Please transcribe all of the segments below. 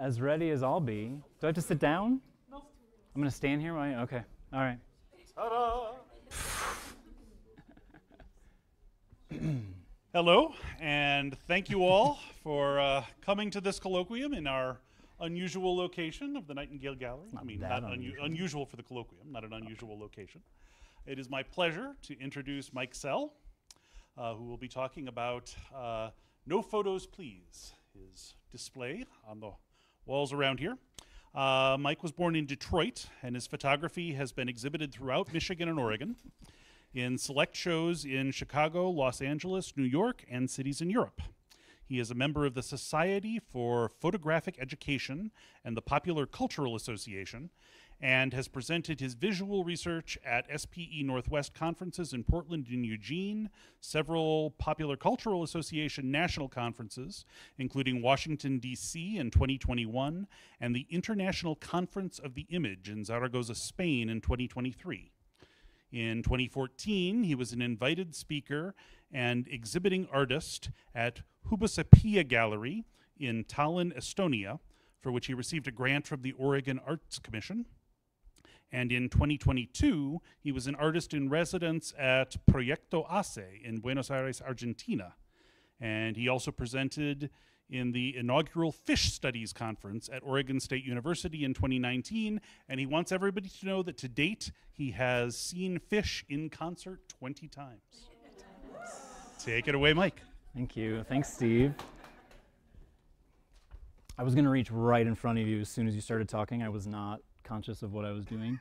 as ready as I'll be. Do I have to sit down? No. I'm gonna stand here. Right? Okay. All right. Hello, and thank you all for uh, coming to this colloquium in our unusual location of the Nightingale Gallery. I mean, not unu- unusual. unusual for the colloquium, not an unusual location. It is my pleasure to introduce Mike Sell, uh, who will be talking about uh, No Photos Please, his display on the walls around here. Uh, Mike was born in Detroit, and his photography has been exhibited throughout Michigan and Oregon in select shows in Chicago, Los Angeles, New York, and cities in Europe. He is a member of the Society for Photographic Education and the Popular Cultural Association, and has presented his visual research at SPE Northwest conferences in Portland and Eugene, several Popular Cultural Association national conferences, including Washington, D.C. in 2021, and the International Conference of the Image in Zaragoza, Spain in 2023. In 2014, he was an invited speaker and exhibiting artist at Hobusepea Gallery in Tallinn, Estonia, for which he received a grant from the Oregon Arts Commission. And in 2022, he was an artist in residence at Proyecto ACE in Buenos Aires, Argentina. And he also presented in the inaugural Phish Studies Conference at Oregon State University in 2019. And he wants everybody to know that to date, he has seen Phish in concert 20 times. Take it away, Mike. Thank you. Thanks, Steve. I was gonna reach right in front of you as soon as you started talking. I was not conscious of what I was doing.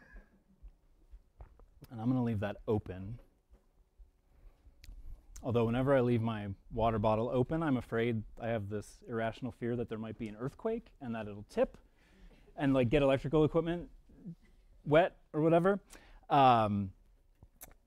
And I'm gonna leave that open. Although whenever I leave my water bottle open, I'm afraid I have this irrational fear that there might be an earthquake and that it'll tip and like get electrical equipment wet or whatever. Um,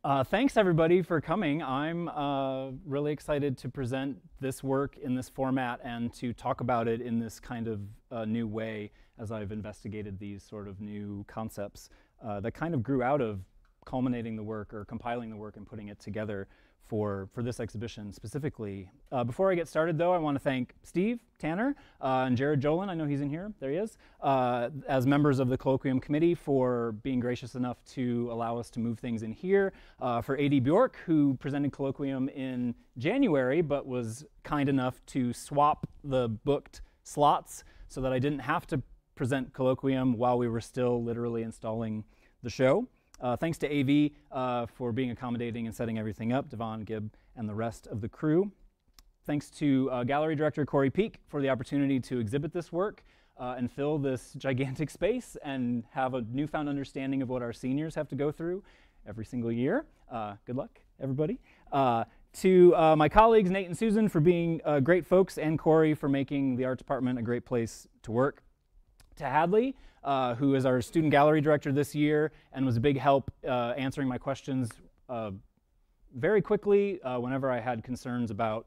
uh, thanks everybody for coming. I'm uh, really excited to present this work in this format and to talk about it in this kind of uh, new way as I've investigated these sort of new concepts uh, that kind of grew out of culminating the work or compiling the work and putting it together for, for this exhibition specifically. Uh, before I get started though, I want to thank Steve Tanner uh, and Jared Jolin, I know he's in here, there he is, uh, as members of the colloquium committee for being gracious enough to allow us to move things in here. Uh, for A.D. Bjork, who presented colloquium in January, but was kind enough to swap the booked slots so that I didn't have to present colloquium while we were still literally installing the show. Uh, thanks to AV uh, for being accommodating and setting everything up, Devon, Gibb, and the rest of the crew. Thanks to uh, gallery director Corey Peak for the opportunity to exhibit this work uh, and fill this gigantic space and have a newfound understanding of what our seniors have to go through every single year. Uh, good luck, everybody. To uh, my colleagues, Nate and Susan, for being uh, great folks, and Corey for making the art department a great place to work. To Hadley, uh, who is our student gallery director this year and was a big help uh, answering my questions uh, very quickly uh, whenever I had concerns about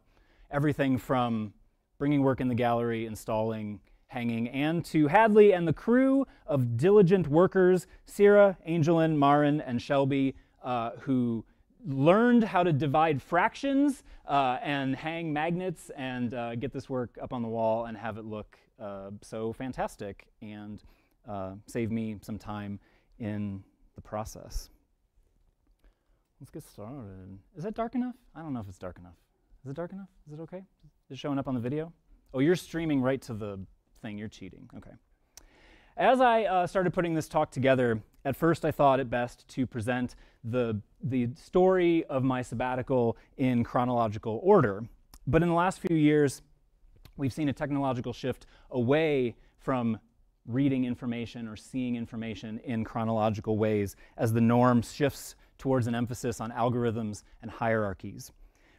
everything from bringing work in the gallery, installing, hanging, and to Hadley and the crew of diligent workers, Sierra, Angelin, Marin, and Shelby, who learned how to divide fractions uh, and hang magnets and uh, get this work up on the wall and have it look uh, so fantastic and uh, save me some time in the process. Let's get started. Is that dark enough? I don't know if it's dark enough. Is it dark enough? Is it okay? Is it showing up on the video? Oh, you're streaming right to the thing. You're cheating. Okay. As I uh, started putting this talk together, at first I thought it best to present the, the story of my sabbatical in chronological order. But in the last few years, we've seen a technological shift away from reading information or seeing information in chronological ways as the norm shifts towards an emphasis on algorithms and hierarchies.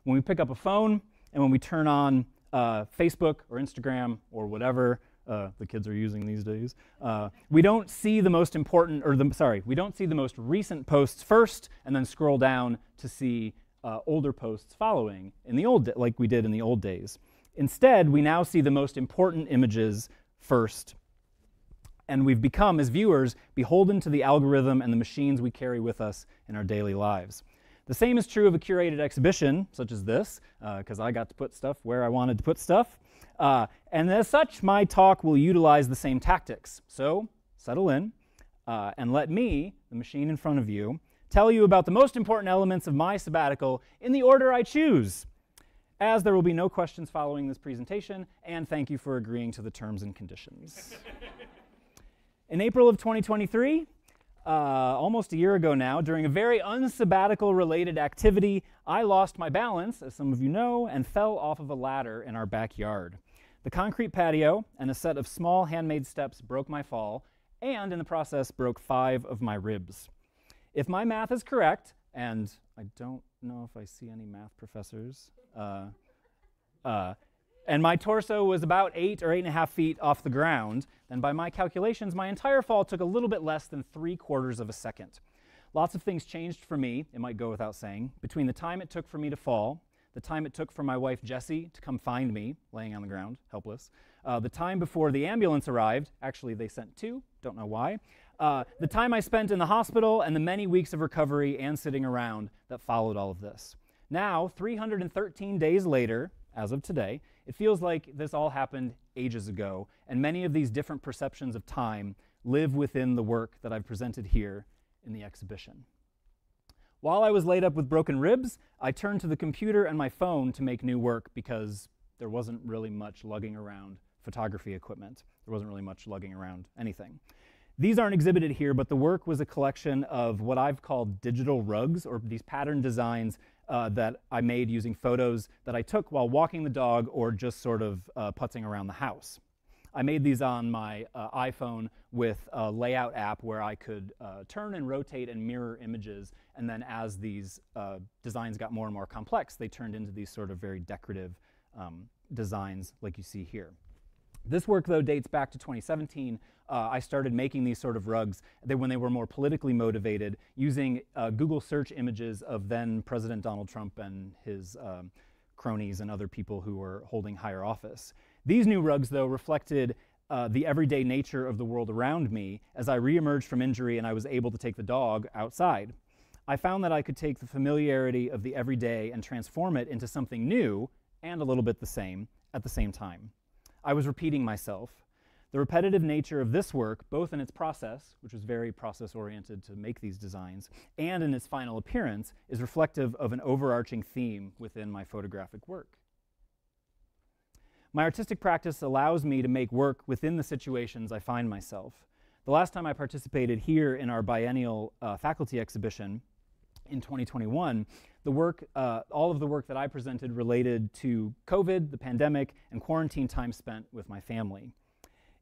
When we pick up a phone and when we turn on uh, Facebook or Instagram or whatever uh, the kids are using these days, uh, we don't see the most important, or the, sorry, we don't see the most recent posts first and then scroll down to see uh, older posts following in the old, like we did in the old days. Instead, we now see the most important images first. And we've become, as viewers, beholden to the algorithm and the machines we carry with us in our daily lives. The same is true of a curated exhibition, such as this, because uh, I got to put stuff where I wanted to put stuff. Uh, and as such, my talk will utilize the same tactics. So settle in uh, and let me, the machine in front of you, tell you about the most important elements of my sabbatical in the order I choose. As there will be no questions following this presentation, and thank you for agreeing to the terms and conditions. in April of 2023, uh, almost a year ago now, during a very unsabbatical related activity, I lost my balance, as some of you know, and fell off of a ladder in our backyard. The concrete patio and a set of small handmade steps broke my fall, and in the process, broke five of my ribs. If my math is correct, and I don't know if I see any math professors, uh, uh, and my torso was about eight or eight and a half feet off the ground, then by my calculations, my entire fall took a little bit less than three quarters of a second. Lots of things changed for me, it might go without saying, between the time it took for me to fall the time it took for my wife Jessie to come find me, laying on the ground, helpless, uh, the time before the ambulance arrived, actually, they sent two, don't know why, uh, the time I spent in the hospital, and the many weeks of recovery and sitting around that followed all of this. Now, 313 days later, as of today, it feels like this all happened ages ago, and many of these different perceptions of time live within the work that I've presented here in the exhibition. While I was laid up with broken ribs, I turned to the computer and my phone to make new work because there wasn't really much lugging around photography equipment. There wasn't really much lugging around anything. These aren't exhibited here, but the work was a collection of what I've called digital rugs, or these pattern designs uh, that I made using photos that I took while walking the dog or just sort of uh, putzing around the house. I made these on my uh, iPhone with a layout app where I could uh, turn and rotate and mirror images. And then as these uh, designs got more and more complex, they turned into these sort of very decorative um, designs like you see here. This work, though, dates back to 2017. Uh, I started making these sort of rugs when they were more politically motivated, using uh, Google search images of then President Donald Trump and his um, cronies and other people who were holding higher office. These new rugs, though, reflected uh, the everyday nature of the world around me as I reemerged from injury and I was able to take the dog outside. I found that I could take the familiarity of the everyday and transform it into something new and a little bit the same at the same time. I was repeating myself. The repetitive nature of this work, both in its process, which was very process oriented to make these designs, and in its final appearance, is reflective of an overarching theme within my photographic work. My artistic practice allows me to make work within the situations I find myself. The last time I participated here in our biennial uh, faculty exhibition in 2021, the work, uh, all of the work that I presented related to COVID, the pandemic, and quarantine time spent with my family.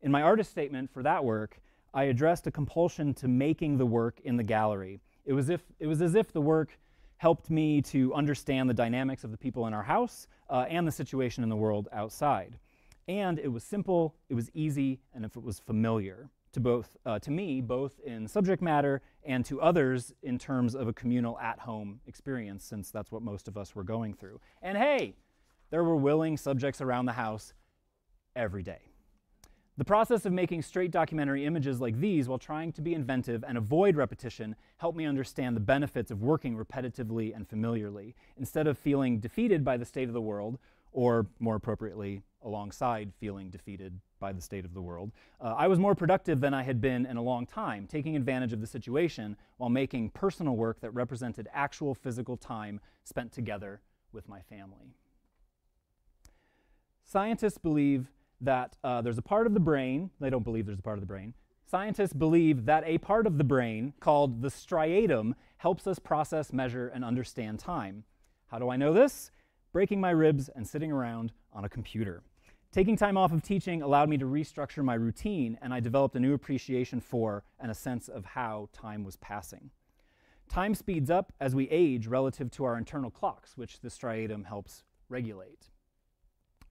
In my artist statement for that work, I addressed a compulsion to making the work in the gallery. It was, if, it was as if the work helped me to understand the dynamics of the people in our house uh, and the situation in the world outside. And it was simple, it was easy, and if it was familiar to both uh, to me, both in subject matter and to others in terms of a communal at-home experience, since that's what most of us were going through. And hey, there were willing subjects around the house every day. The process of making straight documentary images like these while trying to be inventive and avoid repetition helped me understand the benefits of working repetitively and familiarly, instead of feeling defeated by the state of the world, or more appropriately, alongside feeling defeated by the state of the world. Uh, I was more productive than I had been in a long time, taking advantage of the situation while making personal work that represented actual physical time spent together with my family. Scientists believe that uh, there's a part of the brain, they don't believe there's a part of the brain. Scientists believe that a part of the brain called the striatum helps us process, measure, and understand time. How do I know this? Breaking my ribs and sitting around on a computer. Taking time off of teaching allowed me to restructure my routine, and I developed a new appreciation for and a sense of how time was passing. Time speeds up as we age relative to our internal clocks, which the striatum helps regulate.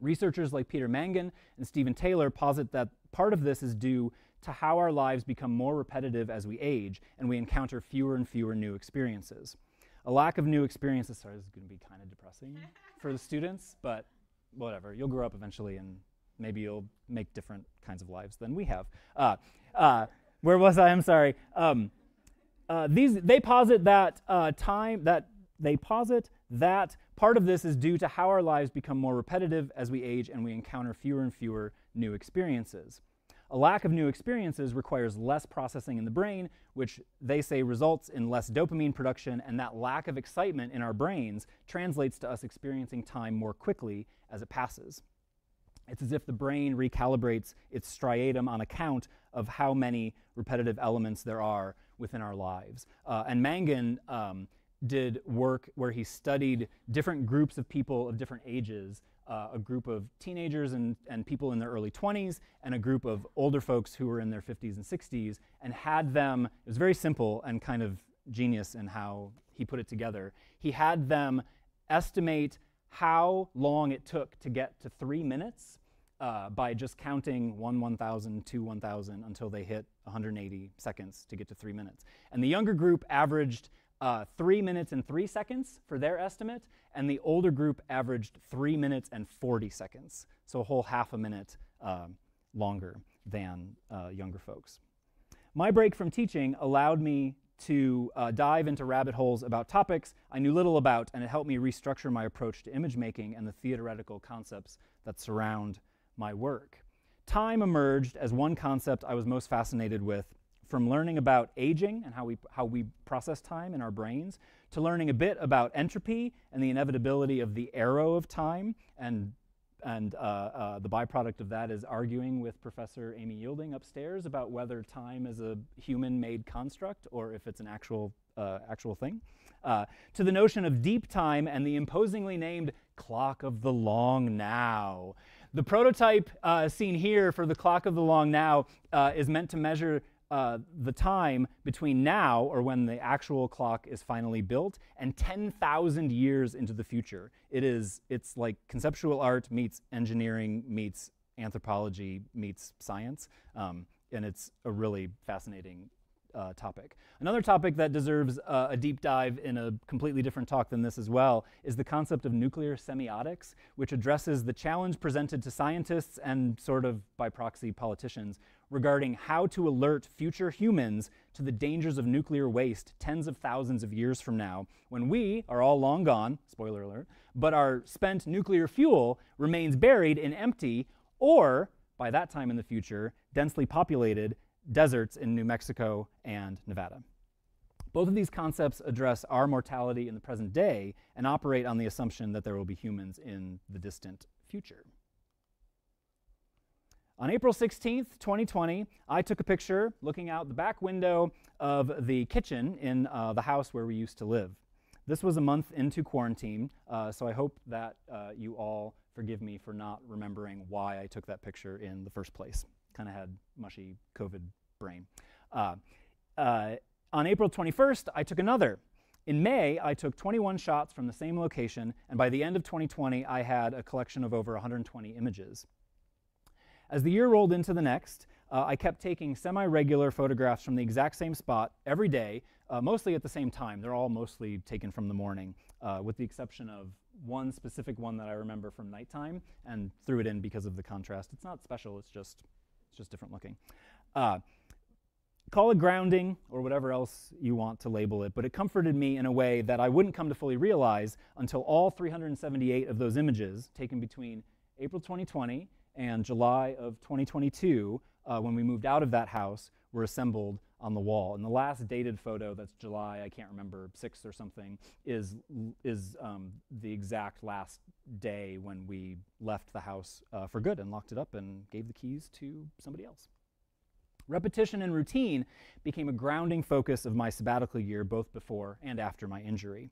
Researchers like Peter Mangan and Stephen Taylor posit that part of this is due to how our lives become more repetitive as we age and we encounter fewer and fewer new experiences. A lack of new experiences, sorry, this is going to be kind of depressing for the students, but whatever. You'll grow up eventually and maybe you'll make different kinds of lives than we have. Uh, uh, where was I? I'm sorry. Um, uh, these they posit that uh, time that they posit that part of this is due to how our lives become more repetitive as we age and we encounter fewer and fewer new experiences. A lack of new experiences requires less processing in the brain, which they say results in less dopamine production, and that lack of excitement in our brains translates to us experiencing time more quickly as it passes. It's as if the brain recalibrates its striatum on account of how many repetitive elements there are within our lives. Uh, and Mangan um, did work where he studied different groups of people of different ages uh, a group of teenagers and, and people in their early 20s and a group of older folks who were in their 50s and 60s and had them, it was very simple and kind of genius in how he put it together. He had them estimate how long it took to get to three minutes uh, by just counting 1 1000, 2 1000 until they hit 180 seconds to get to three minutes. And the younger group averaged uh, three minutes and three seconds for their estimate, and the older group averaged three minutes and 40 seconds, so a whole half a minute uh, longer than uh, younger folks. My break from teaching allowed me to uh, dive into rabbit holes about topics I knew little about, and it helped me restructure my approach to image making and the theoretical concepts that surround my work. Time emerged as one concept I was most fascinated with from learning about aging and how we, how we process time in our brains to learning a bit about entropy and the inevitability of the arrow of time. And, and uh, uh, the byproduct of that is arguing with Professor Amy Yielding upstairs about whether time is a human made construct or if it's an actual, uh, actual thing. Uh, to the notion of deep time and the imposingly named clock of the long now. The prototype uh, seen here for the clock of the long now uh, is meant to measure uh, the time between now, or when the actual clock is finally built, and 10,000 years into the future. It is, it's like conceptual art meets engineering meets anthropology meets science, um, and it's a really fascinating uh, topic. Another topic that deserves uh, a deep dive in a completely different talk than this as well is the concept of nuclear semiotics, which addresses the challenge presented to scientists and sort of by proxy politicians regarding how to alert future humans to the dangers of nuclear waste tens of thousands of years from now when we are all long gone, spoiler alert, but our spent nuclear fuel remains buried in empty or, by that time in the future, densely populated deserts in New Mexico and Nevada. Both of these concepts address our mortality in the present day and operate on the assumption that there will be humans in the distant future. On April 16th, 2020, I took a picture looking out the back window of the kitchen in uh, the house where we used to live. This was a month into quarantine, uh, so I hope that uh, you all forgive me for not remembering why I took that picture in the first place kind of had mushy COVID brain. Uh, uh, on April 21st, I took another. In May, I took 21 shots from the same location, and by the end of 2020, I had a collection of over 120 images. As the year rolled into the next, uh, I kept taking semi regular photographs from the exact same spot every day, uh, mostly at the same time. They're all mostly taken from the morning, uh, with the exception of one specific one that I remember from nighttime and threw it in because of the contrast. It's not special, it's just it's just different looking. Uh, call it grounding or whatever else you want to label it, but it comforted me in a way that I wouldn't come to fully realize until all 378 of those images taken between April 2020 and July of 2022, uh, when we moved out of that house, were assembled on the wall. And the last dated photo, that's July, I can't remember, 6th or something, is, is um, the exact last day when we left the house uh, for good and locked it up and gave the keys to somebody else. Repetition and routine became a grounding focus of my sabbatical year, both before and after my injury.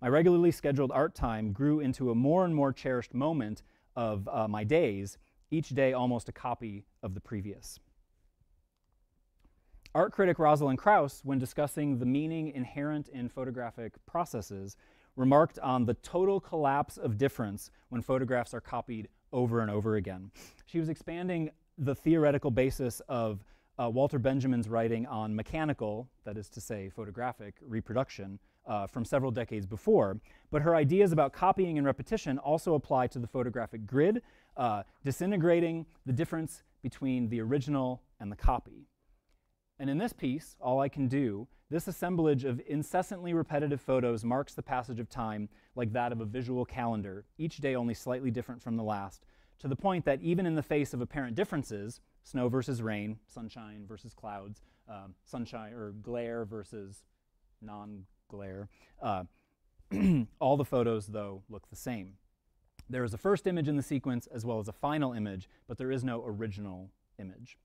My regularly scheduled art time grew into a more and more cherished moment of uh, my days, each day almost a copy of the previous. Art critic Rosalind Krauss, when discussing the meaning inherent in photographic processes, remarked on the total collapse of difference when photographs are copied over and over again. She was expanding the theoretical basis of uh, Walter Benjamin's writing on mechanical, that is to say, photographic reproduction uh, from several decades before. But her ideas about copying and repetition also apply to the photographic grid, uh, disintegrating the difference between the original and the copy. And in this piece, all I can do This assemblage of incessantly repetitive photos marks the passage of time like that of a visual calendar, each day only slightly different from the last, to the point that even in the face of apparent differences, snow versus rain, sunshine versus clouds, um, sunshine or glare versus non glare, uh, all the photos, though, look the same. There is a first image in the sequence as well as a final image, but there is no original image.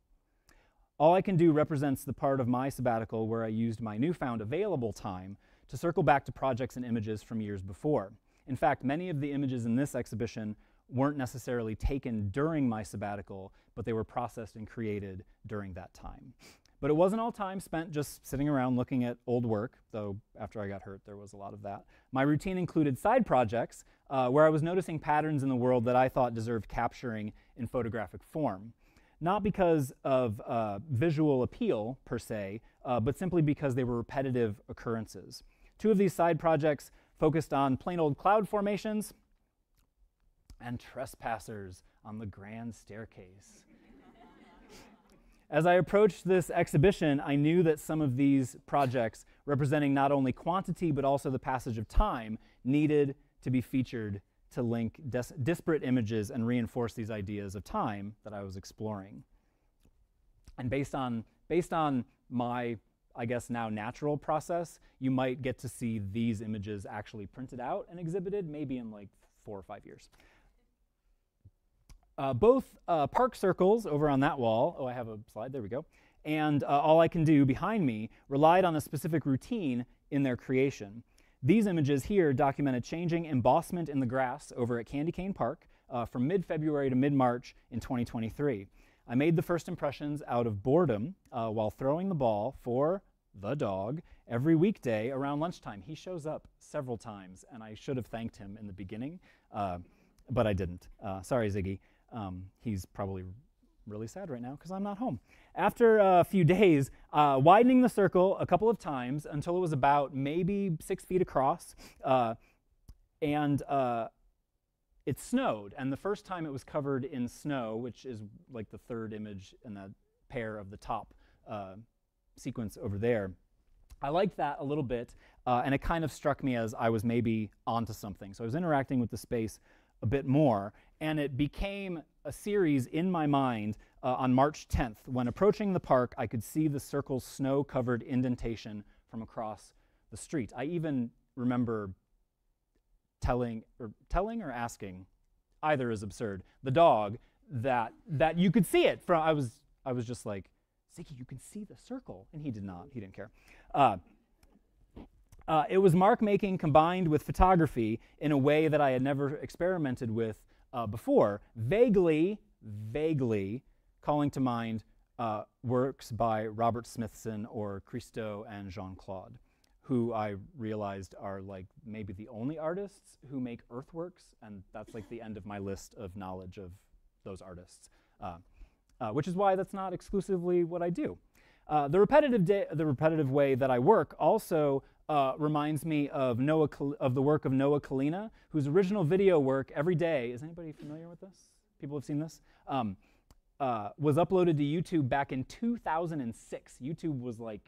All I can do represents the part of my sabbatical where I used my newfound available time to circle back to projects and images from years before. In fact, many of the images in this exhibition weren't necessarily taken during my sabbatical, but they were processed and created during that time. But it wasn't all time spent just sitting around looking at old work, though after I got hurt, there was a lot of that. My routine included side projects uh, where I was noticing patterns in the world that I thought deserved capturing in photographic form. Not because of uh, visual appeal per se, uh, but simply because they were repetitive occurrences. Two of these side projects focused on plain old cloud formations and trespassers on the grand staircase. As I approached this exhibition, I knew that some of these projects, representing not only quantity but also the passage of time, needed to be featured to link dis disparate images and reinforce these ideas of time that I was exploring. And based on, based on my, I guess now natural process, you might get to see these images actually printed out and exhibited maybe in like four or five years. Uh, both uh, park circles over on that wall, oh, I have a slide, there we go, and uh, All I Can Do behind me relied on a specific routine in their creation. These images here document a changing embossment in the grass over at Candy Cane Park uh, from mid-February to mid-March in 2023. I made the first impressions out of boredom uh, while throwing the ball for the dog every weekday around lunchtime. He shows up several times, and I should have thanked him in the beginning, uh, but I didn't. sorry, Ziggy. Um, he's probably really sad right now because I'm not home. After a few days, uh, widening the circle a couple of times until it was about maybe six feet across, uh, and uh, it snowed. And the first time it was covered in snow, which is like the third image in that pair of the top uh, sequence over there. I liked that a little bit, uh, and it kind of struck me as I was maybe onto something. So I was interacting with the space a bit more. And it became a series in my mind uh, on March 10th. When approaching the park, I could see the circle's snow covered indentation from across the street. I even remember telling or telling or asking either is absurd the dog that that you could see it from i was i was just like Ziggy, you can see the circle and he did not he didn't care uh, uh, it was mark making combined with photography in a way that I had never experimented with uh, before, vaguely, vaguely calling to mind uh, works by Robert Smithson or Christo and Jeanne-Claude, who I realized are like maybe the only artists who make earthworks, and that's like the end of my list of knowledge of those artists, uh, uh, which is why that's not exclusively what I do. Uh, the repetitive the repetitive way that I work also uh, reminds me of Noah of the work of Noah Kalina, whose original video work every day is anybody familiar with this? People have seen this. Um, uh, was uploaded to YouTube back in 2006. YouTube was like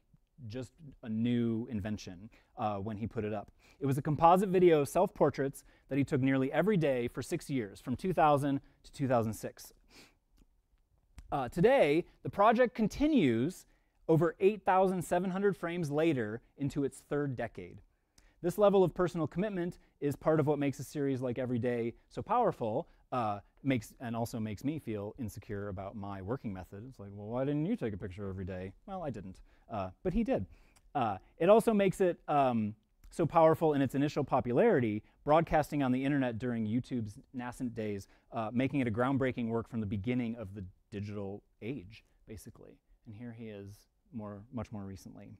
just a new invention uh, when he put it up. It was a composite video of self-portraits that he took nearly every day for six years, from 2000 to 2006. Uh, today, the project continues over 8,700 frames later into its third decade. This level of personal commitment is part of what makes a series like Every Day so powerful, uh, makes and also makes me feel insecure about my working method. It's like, well, why didn't you take a picture every day? Well, I didn't, uh, but he did. Uh, it also makes it um, so powerful in its initial popularity, broadcasting on the internet during YouTube's nascent days, uh, making it a groundbreaking work from the beginning of the digital age, basically. And here he is more, much more recently.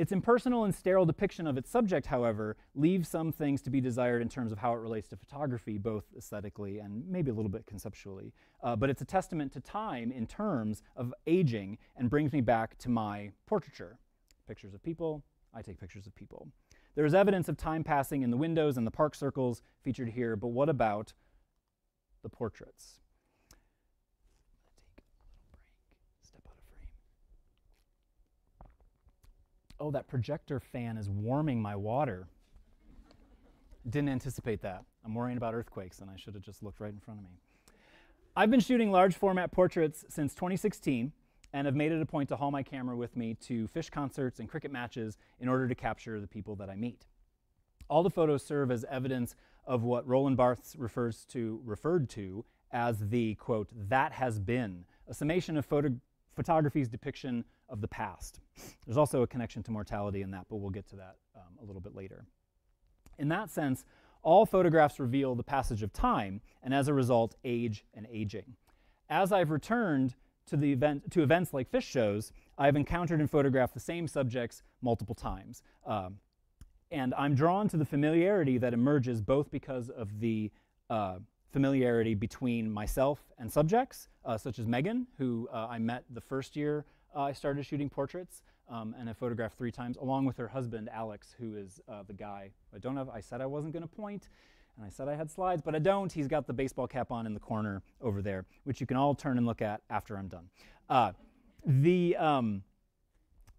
Its impersonal and sterile depiction of its subject, however, leaves some things to be desired in terms of how it relates to photography, both aesthetically and maybe a little bit conceptually. Uh, but it's a testament to time in terms of aging and brings me back to my portraiture. Pictures of people, I take pictures of people. There is evidence of time passing in the windows and the park circles featured here, but what about the portraits? Oh, that projector fan is warming my water. Didn't anticipate that. I'm worrying about earthquakes, and I should have just looked right in front of me. I've been shooting large format portraits since 2016 and have made it a point to haul my camera with me to Phish concerts and cricket matches in order to capture the people that I meet. All the photos serve as evidence of what Roland Barthes refers to, referred to as the, quote, that has been, a summation of photo photography's depiction of the past. There's also a connection to mortality in that, but we'll get to that um, a little bit later. In that sense, all photographs reveal the passage of time, and as a result, age and aging. As I've returned to, the event, to events like Phish shows, I've encountered and photographed the same subjects multiple times. Um, and I'm drawn to the familiarity that emerges both because of the uh, familiarity between myself and subjects, uh, such as Megan, who uh, I met the first year uh, I started shooting portraits um, and I photographed three times, along with her husband, Alex, who is uh, the guy I don't have. I said I wasn't going to point, and I said I had slides, but I don't. He's got the baseball cap on in the corner over there, which you can all turn and look at after I'm done. Uh, the um,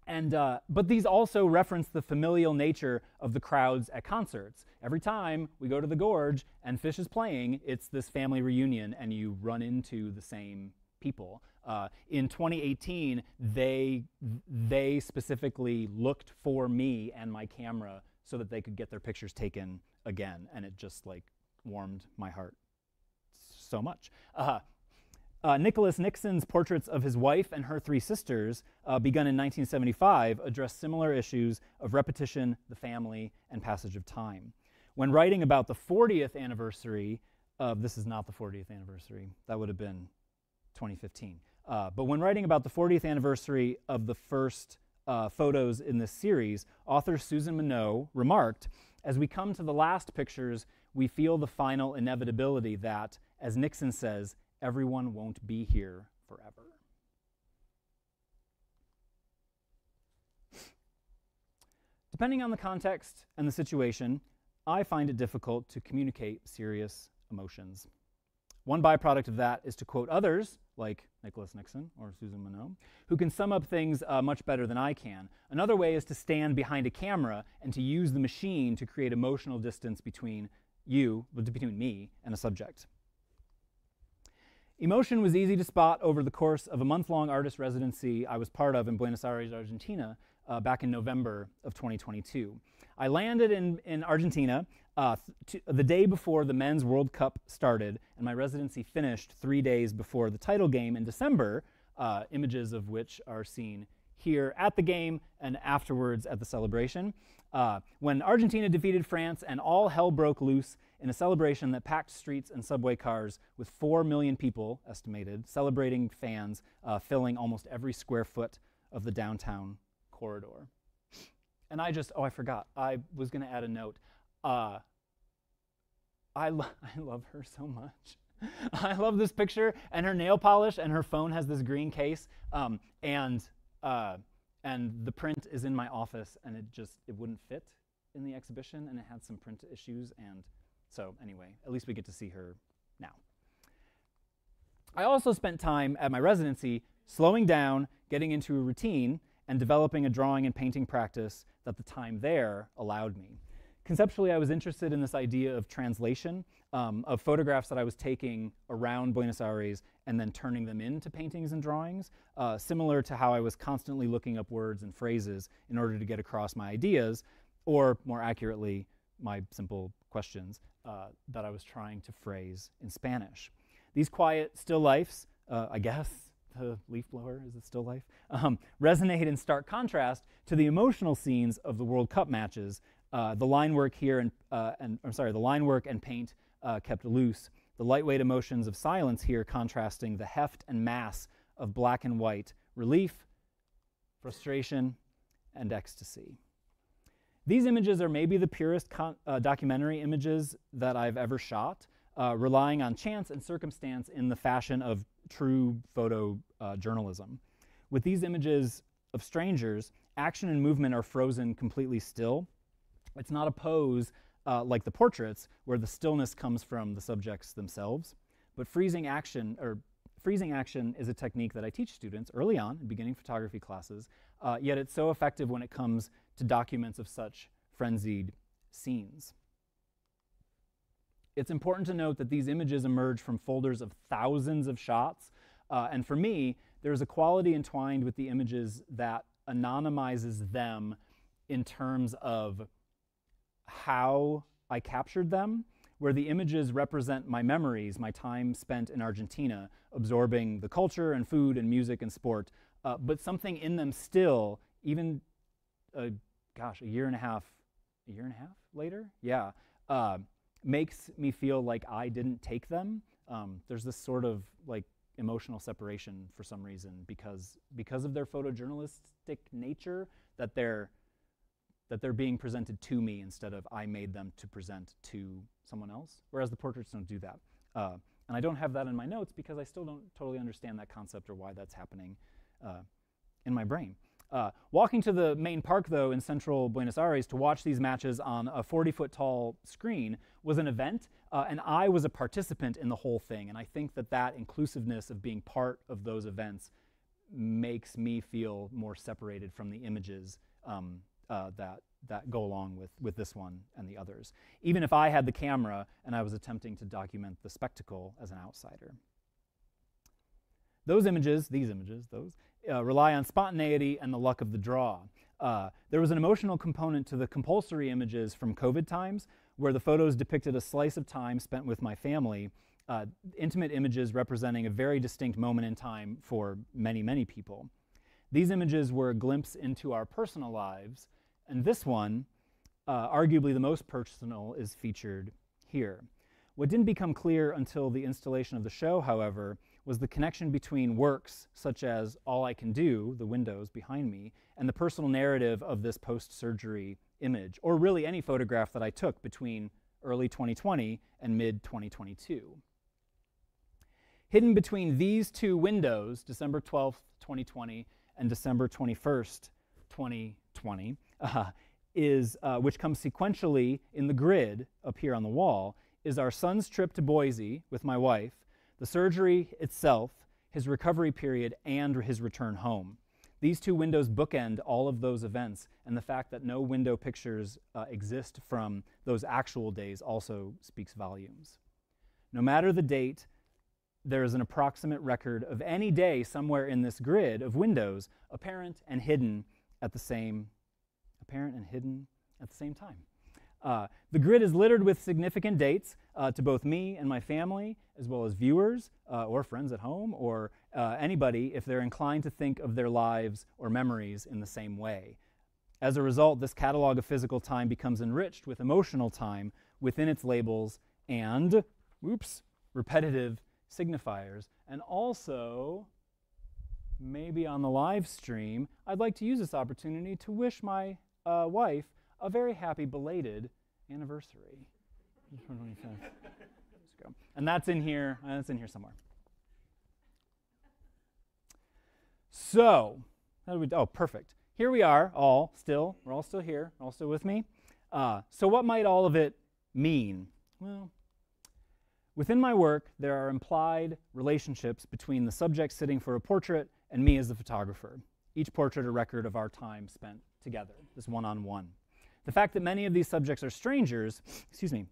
and, uh, but these also reference the familial nature of the crowds at concerts. Every time we go to the Gorge and Phish is playing, it's this family reunion, and you run into the same people. Uh, in 2018, they they specifically looked for me and my camera so that they could get their pictures taken again, and it just like warmed my heart so much. Uh, uh, Nicholas Nixon's portraits of his wife and her three sisters, uh, begun in 1975, address similar issues of repetition, the family, and passage of time. When writing about the 40th anniversary of, this is not the 40th anniversary, that would have been 2015. Uh, but when writing about the 40th anniversary of the first uh, photos in this series, author Susan Minot remarked, as we come to the last pictures, we feel the final inevitability that, as Nixon says, everyone won't be here forever. Depending on the context and the situation, I find it difficult to communicate serious emotions. One byproduct of that is to quote others, like Nicholas Nixon or Susan Minot, who can sum up things uh, much better than I can. Another way is to stand behind a camera and to use the machine to create emotional distance between you, between me, and a subject. Emotion was easy to spot over the course of a month long artist residency I was part of in Buenos Aires, Argentina, uh, back in November of 2022. I landed in, in Argentina uh, the day before the Men's World Cup started, and my residency finished three days before the title game in December, uh, images of which are seen here at the game and afterwards at the celebration. Uh, when Argentina defeated France and all hell broke loose in a celebration that packed streets and subway cars with 4 million people, estimated, celebrating fans uh, filling almost every square foot of the downtown corridor. And I just, oh, I forgot. I was going to add a note. Uh, I, lo- I love her so much. I love this picture and her nail polish, and her phone has this green case. Um, and, uh, and the print is in my office, and it just it wouldn't fit in the exhibition, and it had some print issues, and so, anyway, at least we get to see her now. I also spent time at my residency slowing down, getting into a routine, and developing a drawing and painting practice that the time there allowed me. Conceptually, I was interested in this idea of translation, um, of photographs that I was taking around Buenos Aires and then turning them into paintings and drawings, uh, similar to how I was constantly looking up words and phrases in order to get across my ideas, or more accurately, my simple questions uh, that I was trying to phrase in Spanish. These quiet, still lifes, uh, I guess, the leaf blower is it still life, um, resonate in stark contrast to the emotional scenes of the World Cup matches. Uh, the line work here and, uh, and I'm sorry, the line work and paint uh, kept loose. The lightweight emotions of silence here contrasting the heft and mass of black and white, relief, frustration, and ecstasy. These images are maybe the purest uh, documentary images that I've ever shot, uh, relying on chance and circumstance in the fashion of true photo uh, journalism. With these images of strangers, action and movement are frozen completely still. It's not a pose uh, like the portraits, where the stillness comes from the subjects themselves, but freezing action or freezing action is a technique that I teach students early on in beginning photography classes, uh, yet it's so effective when it comes to documents of such frenzied scenes. It's important to note that these images emerge from folders of thousands of shots, uh, and for me, there's a quality entwined with the images that anonymizes them in terms of how I captured them, where the images represent my memories, my time spent in Argentina, absorbing the culture and food and music and sport, uh, but something in them still, even, uh, gosh, a year and a half, a year and a half later? Yeah. Uh, makes me feel like I didn't take them. Um, there's this sort of like emotional separation for some reason because because of their photojournalistic nature that they're that they're being presented to me instead of I made them to present to someone else. Whereas the portraits don't do that. Uh, and I don't have that in my notes because I still don't totally understand that concept or why that's happening uh, in my brain. Uh, walking to the main park, though, in central Buenos Aires to watch these matches on a 40 foot tall screen was an event, uh, and I was a participant in the whole thing. And I think that that inclusiveness of being part of those events makes me feel more separated from the images um, uh, that, that go along with, with this one and the others, even if I had the camera and I was attempting to document the spectacle as an outsider. Those images, these images, those, uh, rely on spontaneity and the luck of the draw. Uh, there was an emotional component to the compulsory images from COVID times where the photos depicted a slice of time spent with my family, uh, intimate images representing a very distinct moment in time for many, many people. These images were a glimpse into our personal lives, and this one, uh, arguably the most personal, is featured here. What didn't become clear until the installation of the show, however, was the connection between works such as All I Can Do, the windows behind me, and the personal narrative of this post surgery image, or really any photograph that I took between early 2020 and mid 2022. Hidden between these two windows, December 12th, 2020, and December 21st, 2020, uh, is, uh, which comes sequentially in the grid up here on the wall, is our son's trip to Boise with my wife, the surgery itself, his recovery period, and his return home. These two windows bookend all of those events, and the fact that no window pictures uh, exist from those actual days also speaks volumes. No matter the date, there is an approximate record of any day somewhere in this grid of windows, apparent and hidden at the same apparent and hidden at the same time. Uh, the grid is littered with significant dates uh, to both me and my family, as well as viewers uh, or friends at home, or uh, anybody if they're inclined to think of their lives or memories in the same way. As a result, this catalog of physical time becomes enriched with emotional time within its labels and, oops, repetitive signifiers. And also, maybe on the live stream, I'd like to use this opportunity to wish my uh, wife a very happy belated anniversary. and that's in here. Uh, that's in here somewhere. So, how do we? Oh, perfect. Here we are, all still. We're all still here. All still with me. Uh, so, what might all of it mean? Well, within my work, there are implied relationships between the subject sitting for a portrait and me as the photographer. Each portrait a record of our time spent together, this one-on-one. The fact that many of these subjects are strangers, excuse me,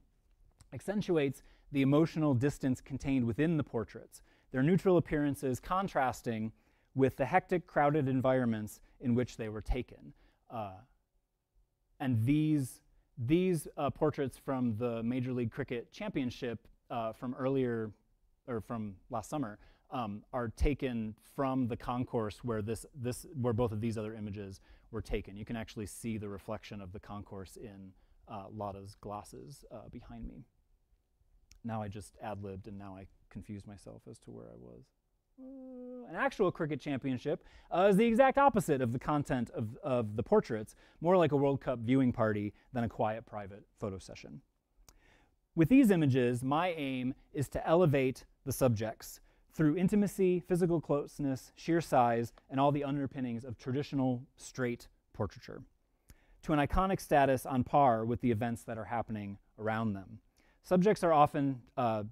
accentuates the emotional distance contained within the portraits, their neutral appearances contrasting with the hectic, crowded environments in which they were taken. Uh, and these, these uh, portraits from the Major League Cricket Championship uh, from earlier, or from last summer, um, are taken from the concourse where, this, this, where both of these other images were taken. You can actually see the reflection of the concourse in uh, Lotta's glasses uh, behind me. Now I just ad libbed and now I confused myself as to where I was. Uh, an actual cricket championship uh, is the exact opposite of the content of, of the portraits, more like a World Cup viewing party than a quiet private photo session. With these images, my aim is to elevate the subjects through intimacy, physical closeness, sheer size, and all the underpinnings of traditional straight portraiture, to an iconic status on par with the events that are happening around them. Subjects are often uh,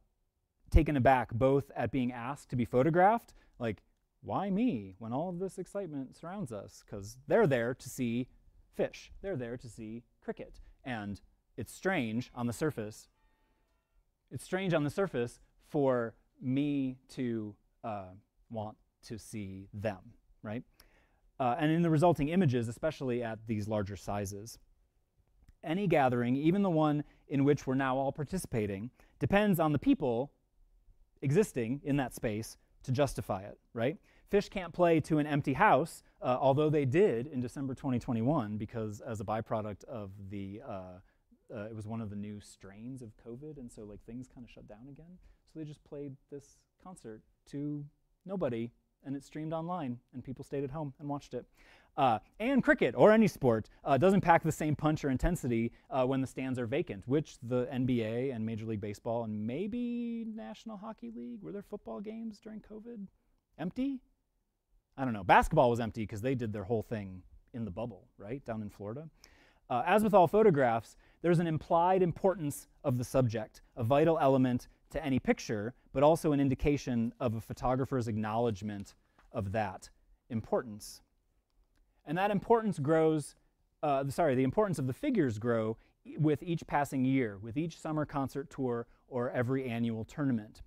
taken aback both at being asked to be photographed, like, why me when all of this excitement surrounds us? Because they're there to see Phish, they're there to see cricket. And it's strange on the surface. It's strange on the surface for me to uh, want to see them, right? Uh, and in the resulting images, especially at these larger sizes. Any gathering, even the one in which we're now all participating, depends on the people existing in that space to justify it, right? Phish can't play to an empty house, uh, although they did in December 2021, because as a byproduct of the, uh, uh, it was one of the new strains of COVID, and so like things kind of shut down again. So they just played this concert to nobody, and it streamed online, and people stayed at home and watched it. Uh, and cricket or any sport uh, doesn't pack the same punch or intensity uh, when the stands are vacant, which the NBA and Major League Baseball and maybe National Hockey League were there football games during COVID empty? I don't know. Basketball was empty because they did their whole thing in the bubble, right, down in Florida. Uh, as with all photographs, there's an implied importance of the subject, a vital element to any picture, but also an indication of a photographer's acknowledgement of that importance. And that importance grows, uh, sorry, the importance of the figures grow with each passing year, with each summer concert tour or every annual tournament.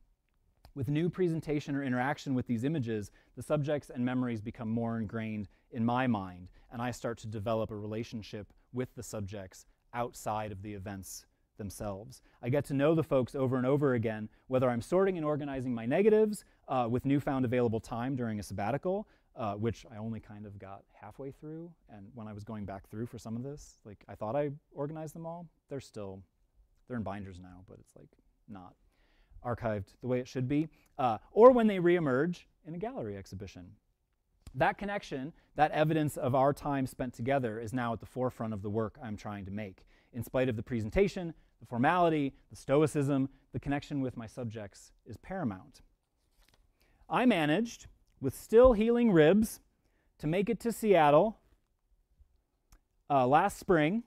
With new presentation or interaction with these images, the subjects and memories become more ingrained in my mind, and I start to develop a relationship with the subjects outside of the events themselves. I get to know the folks over and over again, whether I'm sorting and organizing my negatives uh, with newfound available time during a sabbatical, uh, which I only kind of got halfway through. And when I was going back through for some of this, like I thought I organized them all. They're still, they're in binders now, but it's like not archived the way it should be. Uh, or when they reemerge in a gallery exhibition. That connection, that evidence of our time spent together, is now at the forefront of the work I'm trying to make. In spite of the presentation, the formality, the stoicism, the connection with my subjects is paramount. I managed with still healing ribs to make it to Seattle uh, last spring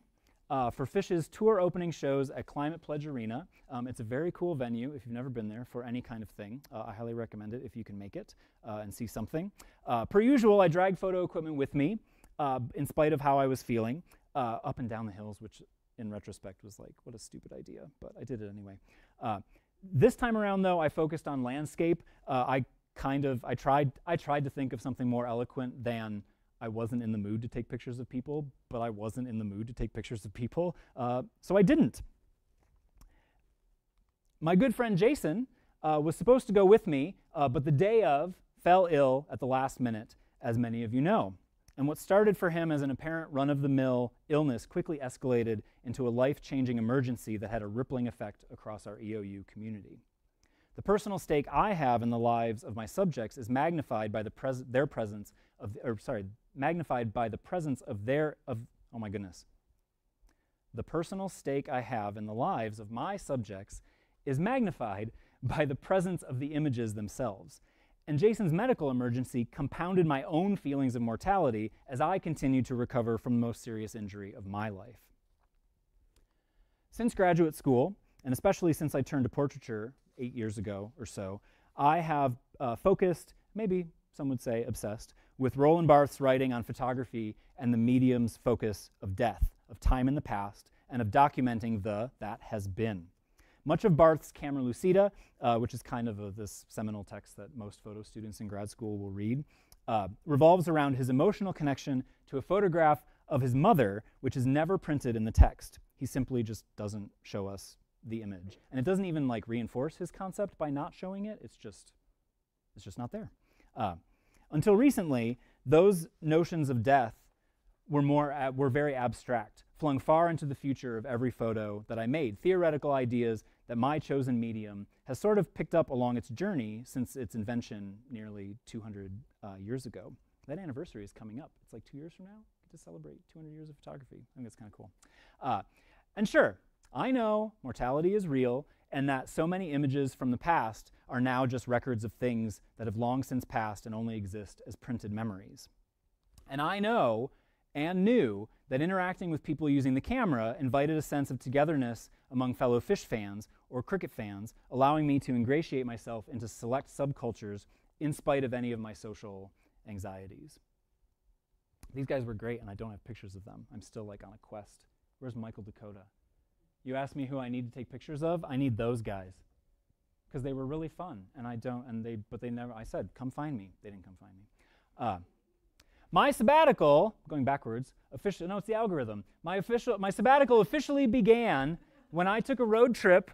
uh, for Phish's tour opening shows at Climate Pledge Arena. Um, it's a very cool venue if you've never been there for any kind of thing. Uh, I highly recommend it if you can make it uh, and see something. Uh, per usual, I dragged photo equipment with me uh, in spite of how I was feeling up and down the hills, which in retrospect was like, what a stupid idea, but I did it anyway. this time around, though, I focused on landscape. I kind of I tried I tried to think of something more eloquent than I wasn't in the mood to take pictures of people, but I wasn't in the mood to take pictures of people, uh, so I didn't. My good friend Jason uh, was supposed to go with me, uh, but the day of fell ill at the last minute, as many of you know. And what started for him as an apparent run of the mill illness quickly escalated into a life changing emergency that had a rippling effect across our EOU community. The personal stake I have in the lives of my subjects is magnified by the pres- their presence of, or sorry, magnified by the presence of their, of, oh my goodness. The personal stake I have in the lives of my subjects is magnified by the presence of the images themselves. And Jason's medical emergency compounded my own feelings of mortality as I continued to recover from the most serious injury of my life. Since graduate school, and especially since I turned to portraiture eight years ago or so, I have uh, focused, maybe some would say obsessed, with Roland Barthes' writing on photography and the medium's focus of death, of time in the past, and of documenting the that has been. Much of Barthes' Camera Lucida, uh, which is kind of a, this seminal text that most photo students in grad school will read, uh, revolves around his emotional connection to a photograph of his mother, which is never printed in the text. He simply just doesn't show us the image. And it doesn't even like reinforce his concept by not showing it. It's just, it's just not there. Uh, until recently, those notions of death were more uh, were very abstract, flung far into the future of every photo that I made. Theoretical ideas that my chosen medium has sort of picked up along its journey since its invention nearly 200 uh, years ago. That anniversary is coming up. It's like two years from now. To celebrate 200 years of photography. I think that's kind of cool. Uh, and sure, I know mortality is real and that so many images from the past are now just records of things that have long since passed and only exist as printed memories. And I know and knew that interacting with people using the camera invited a sense of togetherness among fellow Phish fans or cricket fans, allowing me to ingratiate myself into select subcultures in spite of any of my social anxieties. These guys were great, and I don't have pictures of them. I'm still like on a quest. Where's Michael Dakota? You ask me who I need to take pictures of? I need those guys because they were really fun, and I don't. And they, but they never. I said, "Come find me." They didn't come find me. Uh, my sabbatical, going backwards, official. No, it's the algorithm. My official, my sabbatical officially began when I took a road trip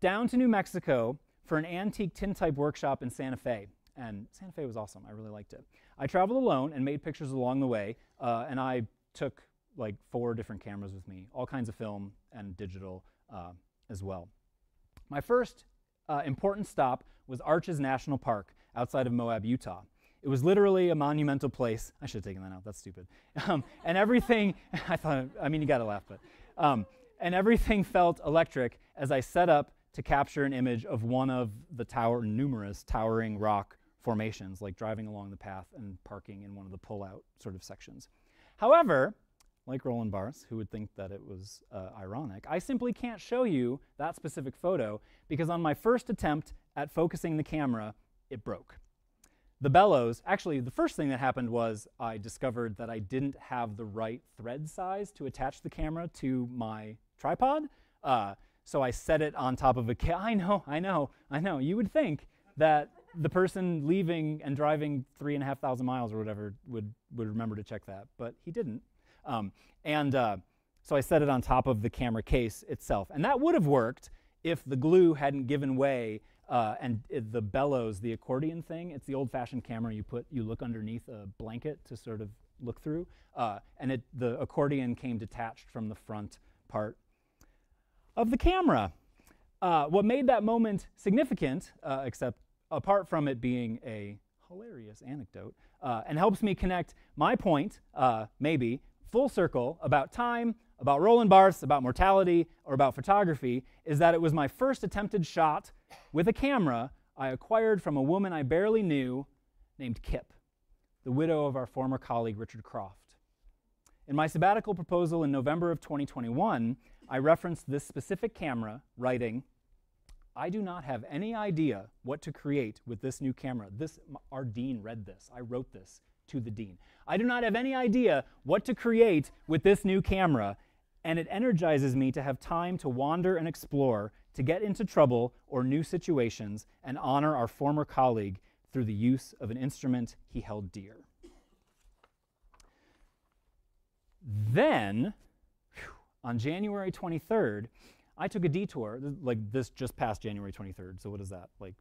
down to New Mexico for an antique tintype workshop in Santa Fe. And Santa Fe was awesome. I really liked it. I traveled alone and made pictures along the way, uh, and I took like four different cameras with me, all kinds of film and digital uh, as well. My first uh, important stop was Arches National Park outside of Moab, Utah. It was literally a monumental place. I should have taken that out. That's stupid. Um, and everything, I thought, I mean, you got to laugh, but. Um, and everything felt electric as I set up to capture an image of one of the tower, numerous towering rock formations, like driving along the path and parking in one of the pull-out sort of sections. However, like Roland Barthes, who would think that it was uh, ironic, I simply can't show you that specific photo because on my first attempt at focusing the camera, it broke. The bellows, actually, the first thing that happened was I discovered that I didn't have the right thread size to attach the camera to my tripod. Uh, so I set it on top of a ca- I know, I know, I know. You would think that the person leaving and driving three and a half thousand miles or whatever would, would remember to check that, but he didn't. Um, and uh, so I set it on top of the camera case itself. And that would have worked if the glue hadn't given way uh, and it, the bellows, the accordion thing, it's the old-fashioned camera you put, you look underneath a blanket to sort of look through. Uh, and it, the accordion came detached from the front part of the camera. Uh, what made that moment significant, uh, except apart from it being a hilarious anecdote, uh, and helps me connect my point, uh, maybe, full circle about time, about Roland Barthes, about mortality, or about photography, is that it was my first attempted shot with a camera I acquired from a woman I barely knew named Kip, the widow of our former colleague Richard Croft. In my sabbatical proposal in November of 2021, I referenced this specific camera, writing, I do not have any idea what to create with this new camera. This, our dean read this. I wrote this to the dean. I do not have any idea what to create with this new camera, and it energizes me to have time to wander and explore, to get into trouble or new situations, and honor our former colleague through the use of an instrument he held dear. Then, on January 23rd, I took a detour, like this just past January 23rd. So what is that? Like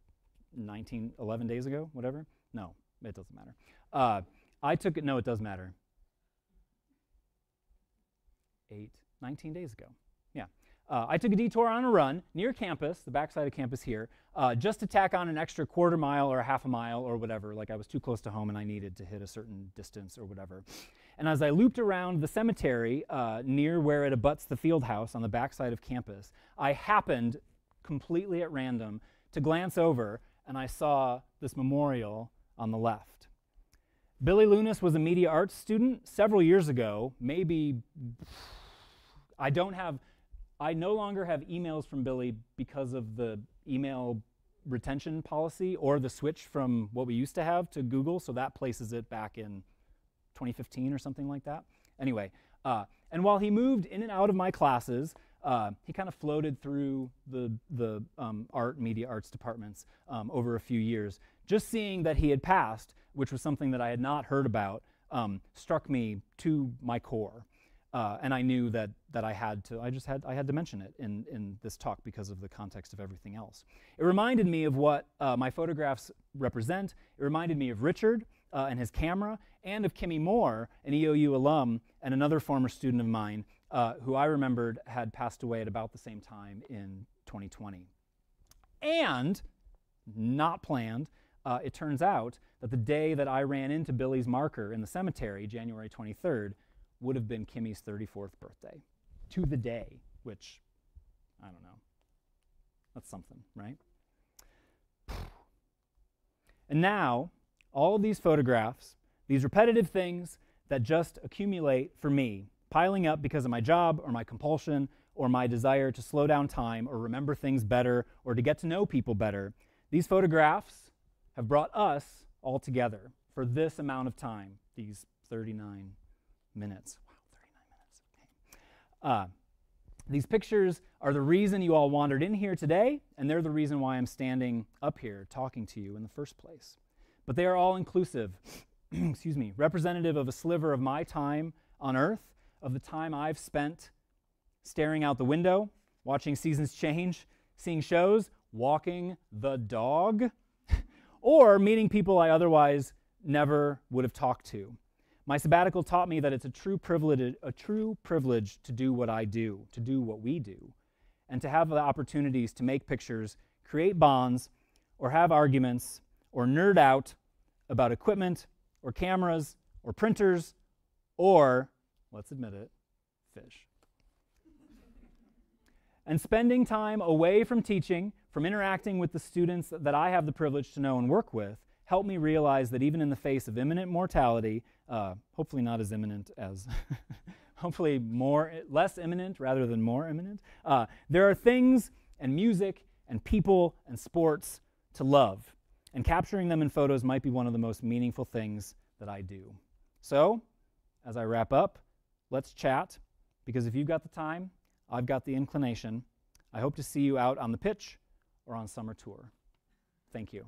19, 11 days ago, whatever? No, it doesn't matter. Uh, I took it, no, it does matter. Eight, 19 days ago. Yeah. Uh, I took a detour on a run near campus, the backside of campus here, uh, just to tack on an extra quarter mile or a half a mile or whatever. Like I was too close to home and I needed to hit a certain distance or whatever. And as I looped around the cemetery uh, near where it abuts the field house on the backside of campus, I happened completely at random to glance over and I saw this memorial on the left. Billy Lunas was a media arts student several years ago, maybe I don't have I no longer have emails from Billy because of the email retention policy or the switch from what we used to have to Google, so that places it back in 2015 or something like that. Anyway, uh, and while he moved in and out of my classes, uh, he kind of floated through the, the um, art, media arts departments um, over a few years. Just seeing that he had passed, which was something that I had not heard about, um, struck me to my core. Uh, and I knew that that I had to. I just had I had to mention it in in this talk because of the context of everything else. It reminded me of what uh, my photographs represent. It reminded me of Richard uh, and his camera, and of Kimmy Moore, an EOU alum and another former student of mine, uh, who I remembered had passed away at about the same time in 2020. And not planned. Uh, it turns out that the day that I ran into Billy's marker in the cemetery, January 23rd, would have been Kimmy's 34th birthday to the day, which I don't know. That's something, right? And now, all of these photographs, these repetitive things that just accumulate for me, piling up because of my job or my compulsion or my desire to slow down time or remember things better or to get to know people better. These photographs have brought us all together for this amount of time, these 39 minutes. Wow, 39 minutes. Okay. Uh, these pictures are the reason you all wandered in here today, and they're the reason why I'm standing up here talking to you in the first place. But they are all inclusive, excuse me, representative of a sliver of my time on earth, of the time I've spent staring out the window, watching seasons change, seeing shows, walking the dog, or meeting people I otherwise never would have talked to. My sabbatical taught me that it's a true privilege, a true privilege to do what I do, to do what we do, and to have the opportunities to make pictures, create bonds, or have arguments, or nerd out about equipment, or cameras, or printers, or, let's admit it, Phish. And spending time away from teaching, from interacting with the students that I have the privilege to know and work with, helped me realize that even in the face of imminent mortality, uh, hopefully not as imminent as, hopefully more, less imminent rather than more imminent, uh, there are things and music and people and sports to love. And capturing them in photos might be one of the most meaningful things that I do. So, as I wrap up, let's chat because if you've got the time, I've got the inclination. I hope to see you out on the pitch or on summer tour. Thank you.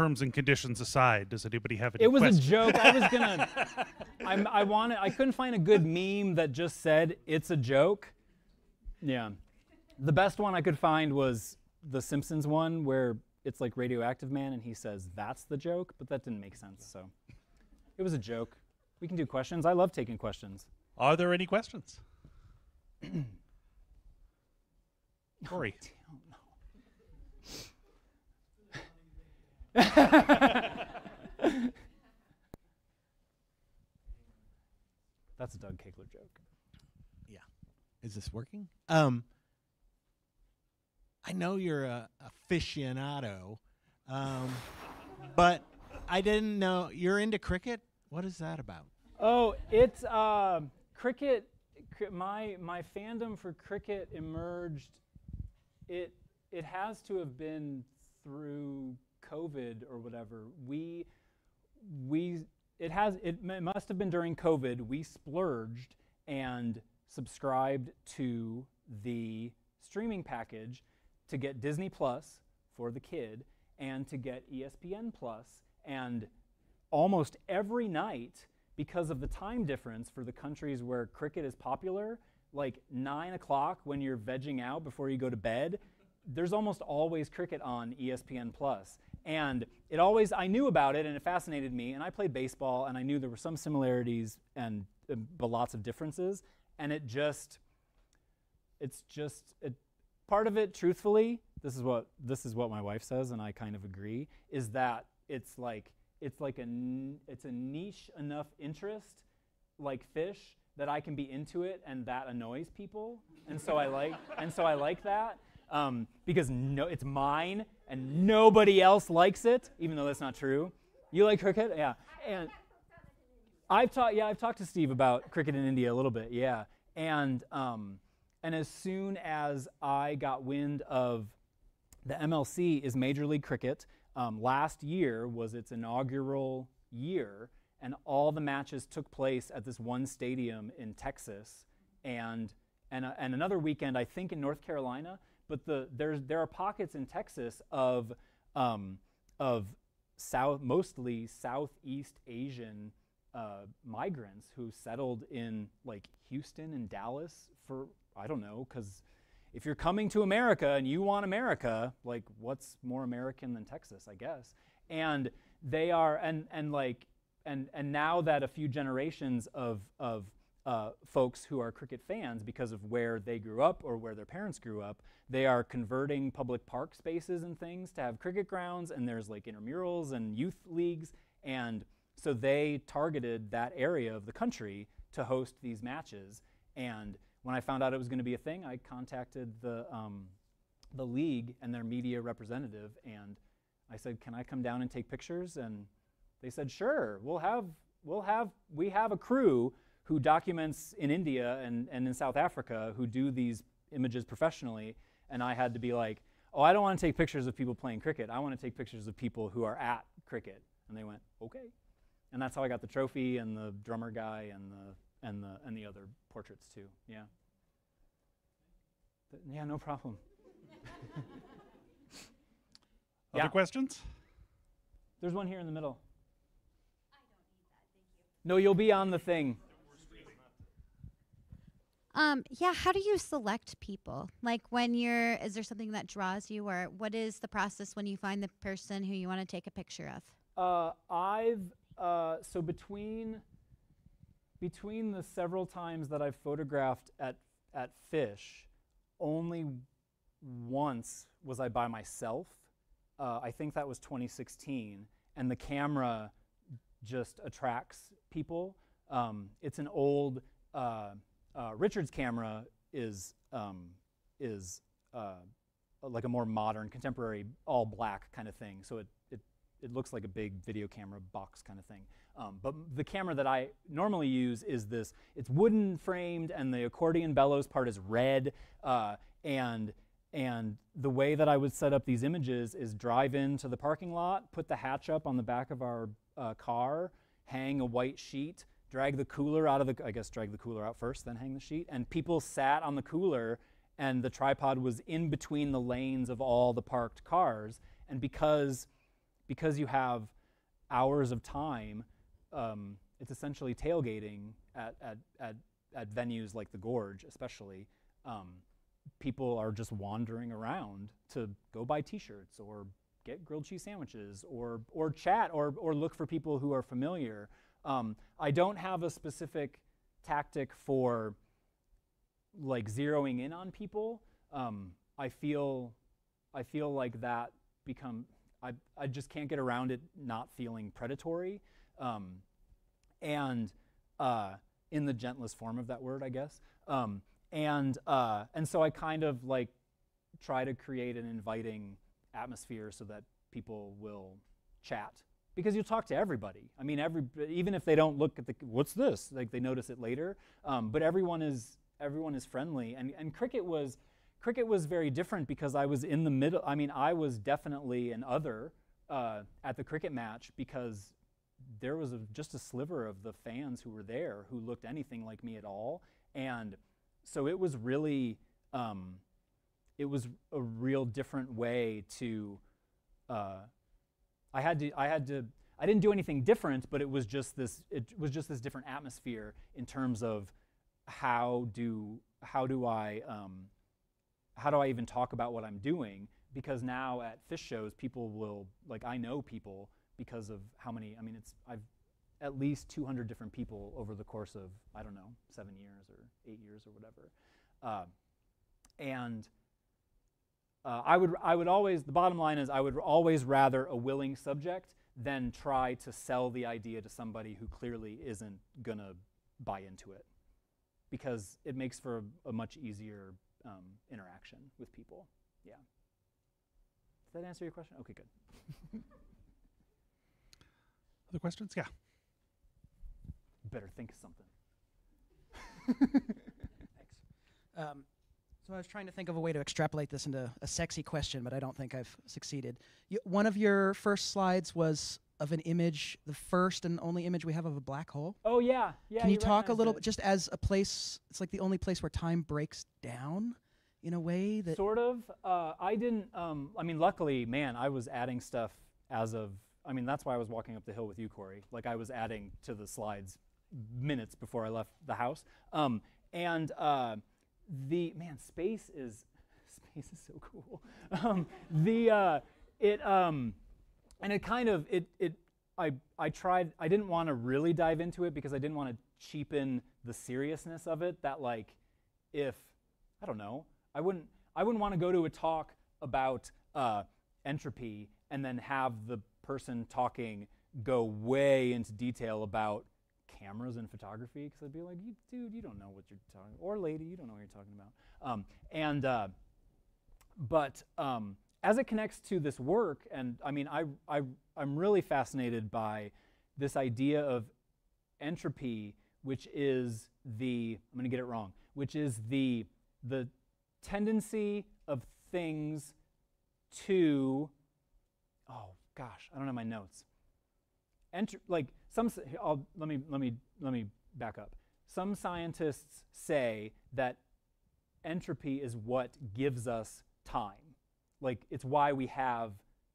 Terms and conditions aside, does anybody have any It was questions? a joke. I was gonna. I'm, I wanted. I couldn't find a good meme that just said it's a joke. Yeah, the best one I could find was the Simpsons one where it's like Radioactive Man and he says that's the joke, but that didn't make sense. So it was a joke. We can do questions. I love taking questions. Are there any questions? Corey. That's a Doug Kegler joke. Yeah. Is this working? Um, I know you're a aficionado, um, but I didn't know you're into cricket. What is that about? Oh, it's uh, cricket. cr- My my fandom for cricket emerged. It it has to have been through COVID or whatever. We we it has it, it must have been during COVID. We splurged and subscribed to the streaming package to get Disney Plus for the kid and to get ESPN Plus and almost every night because of the time difference for the countries where cricket is popular like nine o'clock when you're vegging out before you go to bed there's almost always cricket on espn plus and it always i knew about it and it fascinated me and i played baseball and i knew there were some similarities and but lots of differences and it just it's just it, part of it truthfully this is what this is what my wife says and i kind of agree is that it's like it's like a it's a niche enough interest like Phish that i can be into it and that annoys people and so i like and so i like that um, because no it's mine and nobody else likes it even though that's not true you like cricket yeah and I've talked, yeah, I've talked to Steve about cricket in India a little bit, yeah. And um, and as soon as I got wind of the MLC is Major League Cricket, um, last year was its inaugural year, and all the matches took place at this one stadium in Texas, and and uh, and another weekend I think in North Carolina. But the there's there are pockets in Texas of um, of south mostly Southeast Asian uh, migrants who settled in like Houston and Dallas for I don't know because if you're coming to America and you want America, like what's more American than Texas, I guess. And they are and and like and and now that a few generations of of uh, folks who are cricket fans because of where they grew up or where their parents grew up, they are converting public park spaces and things to have cricket grounds, and there's like intramurals and youth leagues, and so they targeted that area of the country to host these matches. And when I found out it was going to be a thing, I contacted the um, the league and their media representative, and I said, "Can I come down and take pictures?" And they said, "Sure. We'll have we'll have we have a crew who documents in India and, and in South Africa who do these images professionally." And I had to be like, "Oh, I don't want to take pictures of people playing cricket. I want to take pictures of people who are at cricket." And they went, "Okay." And that's how I got the trophy and the drummer guy and the and the and the other portraits too. Yeah. Th- yeah, no problem. Other Yeah. questions? There's one here in the middle. No, you'll be on the thing. Um, yeah, how do you select people? Like when you're is there something that draws you or what is the process when you find the person who you want to take a picture of? Uh, I've uh, so between between the several times that I've photographed at at Phish, only once was I by myself. Uh, I think that was 2016, and the camera just attracts people. Um, it's an old uh, uh, Richard's camera is um, is uh, like a more modern, contemporary, all black kind of thing. So it, it it looks like a big video camera box kind of thing. Um, but the camera that I normally use is this. It's wooden framed, and the accordion bellows part is red. Uh, and and the way that I would set up these images is drive into the parking lot, put the hatch up on the back of our uh, car, hang a white sheet, drag the cooler out of the. I guess drag the cooler out first, then hang the sheet. And people sat on the cooler, and the tripod was in between the lanes of all the parked cars. And because because you have hours of time, um, it's essentially tailgating at, at, at, at venues like the Gorge, especially. Um, people are just wandering around to go buy T-shirts or get grilled cheese sandwiches or or chat or or look for people who are familiar. Um, I don't have a specific tactic for like zeroing in on people. Um, I feel I feel like that become I, I just can't get around it not feeling predatory. Um, and uh, in the gentlest form of that word, I guess. Um, and uh, and so I kind of like try to create an inviting atmosphere so that people will chat because you talk to everybody. I mean, every even if they don't look at the what's this, like they notice it later. Um, but everyone is everyone is friendly, and and cricket was cricket was very different because I was in the middle. I mean, I was definitely an other uh, at the cricket match because there was a, just a sliver of the fans who were there who looked anything like me at all, and so it was really um, it was a real different way to. Uh, I had to. I had to. I didn't do anything different, but it was just this. It was just this different atmosphere in terms of how do how do I um, how do I even talk about what I'm doing? Because now at Phish shows, people will like I know people because of how many. I mean, it's I've at least 200 different people over the course of I don't know seven years or eight years or whatever, uh, and uh, I would I would always the bottom line is I would always rather a willing subject than try to sell the idea to somebody who clearly isn't gonna buy into it, because it makes for a, a much easier um, interaction with people. Yeah. Does that answer your question? Okay, good. Other questions? Yeah. Better think of something. Um, so I was trying to think of a way to extrapolate this into a sexy question, but I don't think I've succeeded. You, one of your first slides was of an image, the first and only image we have of a black hole. Oh yeah, yeah. Can you, talk a little it. bit, just as a place? It's like the only place where time breaks down, in a way that. sort of. Uh, I didn't. Um, I mean, luckily, man, I was adding stuff as of. I mean, that's why I was walking up the hill with you, Corey. Like I was adding to the slides minutes before I left the house. Um, and uh, the man, space is space is so cool. Um, the uh, it um, and it kind of it it I I tried. I didn't want to really dive into it because I didn't want to cheapen the seriousness of it. That like if I don't know, I wouldn't I wouldn't want to go to a talk about uh, entropy and then have the person talking go way into detail about cameras and photography because I'd be like, dude, you don't know what you're talking, or lady, you don't know what you're talking about. Um, and uh, but um, as it connects to this work, and I mean, I, I I'm really fascinated by this idea of entropy, which is the I'm going to get it wrong, which is the the tendency of things to oh gosh, I don't have my notes. Enter, like some, I'll, let me let me let me back up. Some scientists say that entropy is what gives us time. Like it's why we have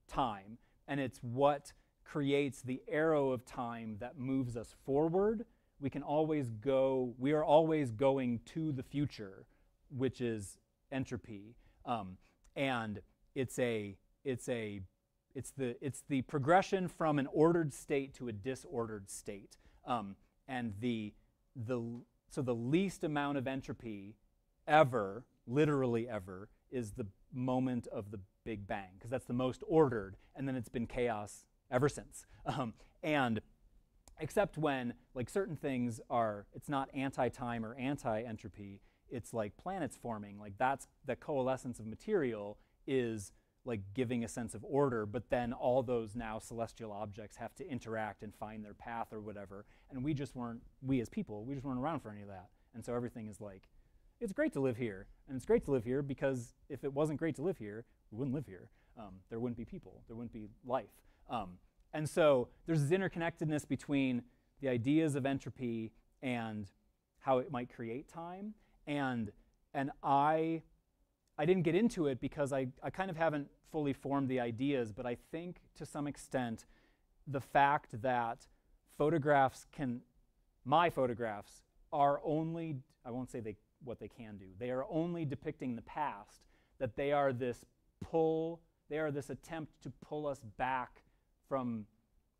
time, and it's what creates the arrow of time that moves us forward. We can always go. We are always going to the future, which is entropy, um, and it's a it's a it's the it's the progression from an ordered state to a disordered state, um, and the the so the least amount of entropy ever, literally ever, is the moment of the Big Bang because that's the most ordered, and then it's been chaos ever since. Um, and except when like certain things are it's not anti-time or anti-entropy it's like planets forming like that's the coalescence of material is like giving a sense of order but then all those now celestial objects have to interact and find their path or whatever. And we just weren't we as people we just weren't around for any of that. And so everything is like it's great to live here. And it's great to live here because if it wasn't great to live here we wouldn't live here. Um, there wouldn't be people. There wouldn't be life. Um, and so there's this interconnectedness between the ideas of entropy and how it might create time. And, and I, I didn't get into it because I, I kind of haven't fully formed the ideas, but I think to some extent the fact that photographs can, my photographs are only, I won't say they, what they can do, they are only depicting the past, that they are this pull, they are this attempt to pull us back from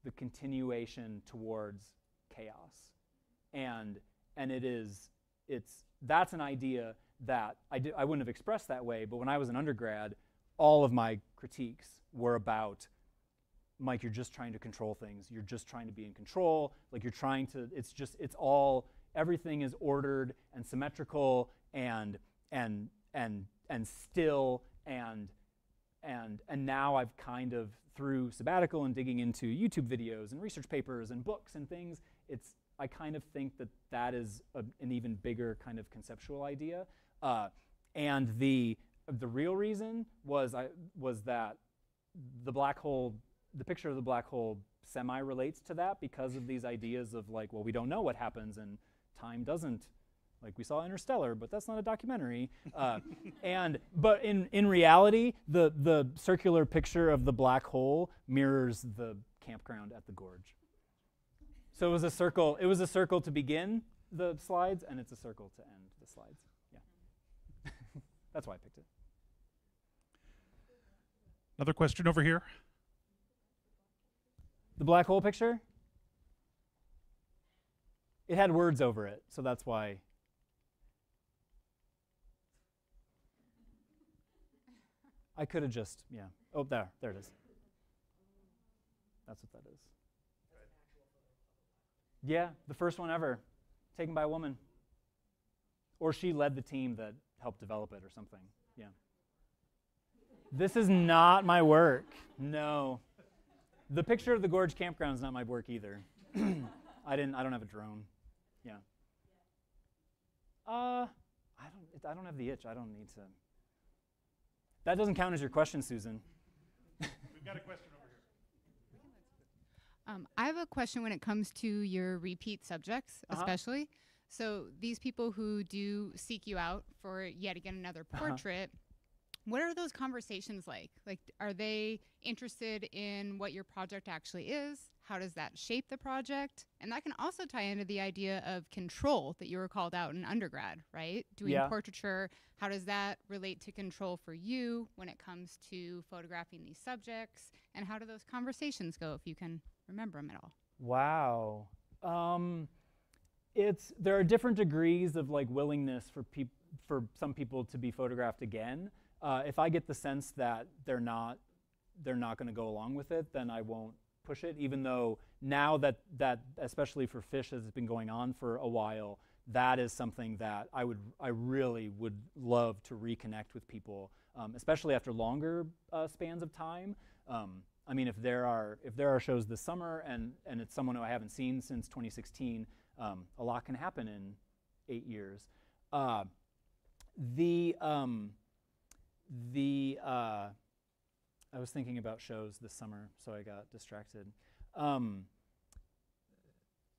the continuation towards chaos. And and it is it's that's an idea that I, di- I wouldn't have expressed that way but when i was an undergrad all of my critiques were about mike you're just trying to control things you're just trying to be in control like you're trying to it's just it's all everything is ordered and symmetrical and and and and still and and and now I've kind of through sabbatical and digging into YouTube videos and research papers and books and things. It's I kind of think that that is a, an even bigger kind of conceptual idea. Uh, and the the real reason was I was that the black hole, the picture of the black hole semi relates to that because of these ideas of like, well, we don't know what happens and time doesn't like we saw Interstellar, but that's not a documentary. Uh, and but in in reality, the the circular picture of the black hole mirrors the campground at the gorge. So it was a circle. It was a circle to begin the slides, and it's a circle to end the slides. That's why I picked it. Another question over here. The black hole picture. It had words over it, so that's why. I could have just, yeah. Oh, there, there it is. That's what that is. Yeah, the first one ever, taken by a woman. Or she led the team that helped develop it or something. Yeah. This is not my work. No. The picture of the Gorge campground is not my work either. I didn't. I don't have a drone. Yeah. Uh, I don't. I don't have the itch. I don't need to. That doesn't count as your question, Susan. We've got a question over here. Um, I have a question when it comes to your repeat subjects, Uh-huh. especially. So these people who do seek you out for yet again another Uh-huh. portrait, what are those conversations like? Like, are they interested in what your project actually is? How does that shape the project? And that can also tie into the idea of control that you were called out in undergrad, right? Doing Yeah. portraiture, how does that relate to control for you when it comes to photographing these subjects? And how do those conversations go if you can remember them at all? Wow. Um, it's there are different degrees of like willingness for peop- for some people to be photographed again. Uh, if I get the sense that they're not they're not going to go along with it, then I won't push it, even though now that that especially for Phish it's been going on for a while, that is something that I would I really would love to reconnect with people, um, especially after longer uh, spans of time. Um, I mean, if there are if there are shows this summer and and it's someone who I haven't seen since 2016, um, a lot can happen in eight years. Uh, the um, the uh, I was thinking about shows this summer, so I got distracted. Um,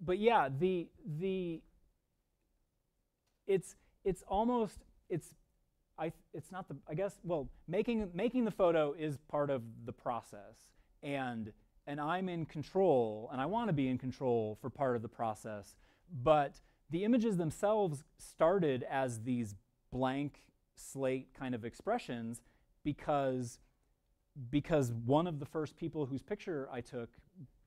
but yeah, the the it's it's almost it's I it's not the I guess well making making the photo is part of the process and and I'm in control and I want to be in control for part of the process but the images themselves started as these blank slate kind of expressions because because one of the first people whose picture I took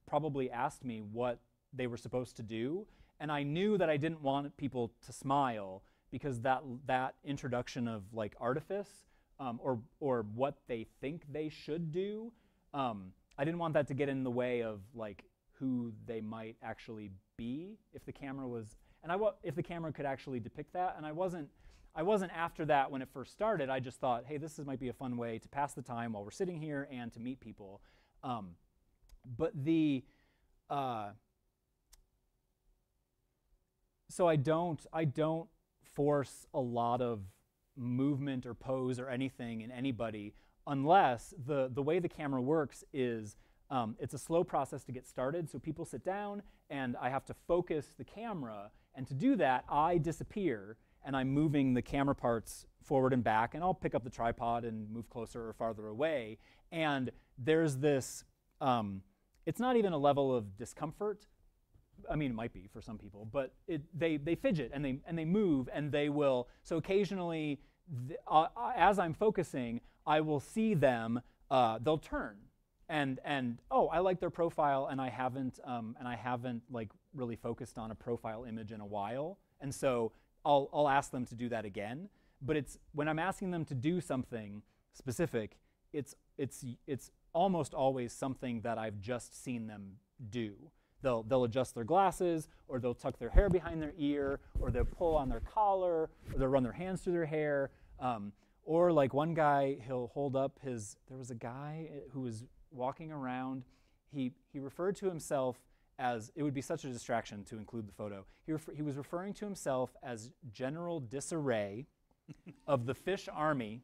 probably asked me what they were supposed to do and I knew that I didn't want people to smile because that that introduction of like artifice um, or or what they think they should do um, I didn't want that to get in the way of like who they might actually be if the camera was and I wa- if the camera could actually depict that. And I wasn't I wasn't after that when it first started. I just thought hey this is, might be a fun way to pass the time while we're sitting here and to meet people. Um, but the uh, so I don't I don't force a lot of movement or pose or anything in anybody unless the the way the camera works is um, it's a slow process to get started. So people sit down and I have to focus the camera, and to do that I disappear and I'm moving the camera parts forward and back, and I'll pick up the tripod and move closer or farther away. And there's this. Um, it's not even a level of discomfort I mean, it might be for some people, but it, they, they fidget and they, and they move and they will. So occasionally, uh, as I'm focusing, I will see them, uh, they'll turn. And, and oh, I like their profile, and I haven't um, and I haven't like really focused on a profile image in a while, and so I'll, I'll ask them to do that again. But it's when I'm asking them to do something specific, it's it's it's almost always something that I've just seen them do. They'll, they'll adjust their glasses, or they'll tuck their hair behind their ear, or they'll pull on their collar, or they'll run their hands through their hair. Um, or like one guy, he'll hold up his, there was a guy eh, who was walking around. He, he referred to himself as, it would be such a distraction to include the photo. He, refer, he was referring to himself as General Disarray of the Phish Army.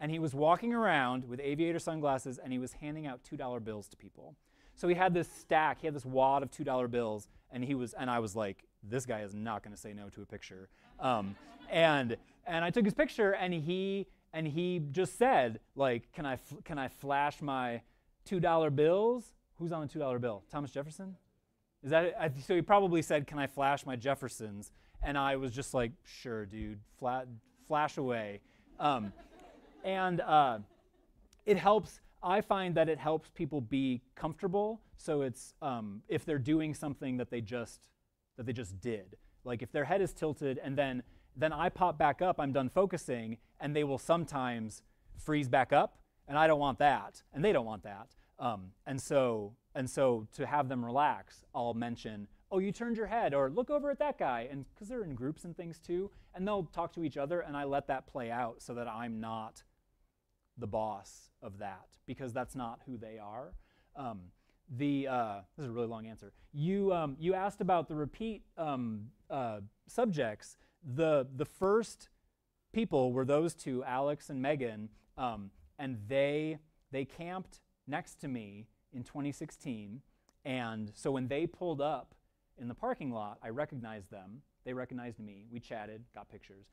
And he was walking around with aviator sunglasses and he was handing out $2 bills to people. So he had this stack, he had this wad of $2 bills, and he was, and I was like, this guy is not going to say no to a picture. Um, and and I took his picture, and he and he just said, like, can I can I flash my $2 bills? Who's on the $2 bill? Thomas Jefferson? Is that so? He probably said, "Can I flash my Jeffersons?" And I was just like, "Sure, dude, flat, flash away." Um, and uh, it helps I find that it helps people be comfortable. So it's um, if they're doing something that they just that they just did, like if their head is tilted and then then I pop back up, I'm done focusing, and they will sometimes freeze back up, and I don't want that, and they don't want that. Um, and so and so to have them relax, I'll mention, oh, you turned your head, or look over at that guy, and because they're in groups and things too, and they'll talk to each other, and I let that play out so that I'm not the boss of that because that's not who they are. Um, the uh, this is a really long answer. You um, you asked about the repeat um, uh, subjects. The the first people were those two, Alex and Megan, um, and they they camped next to me in 2016. And so when they pulled up in the parking lot, I recognized them. They recognized me. We chatted, got pictures.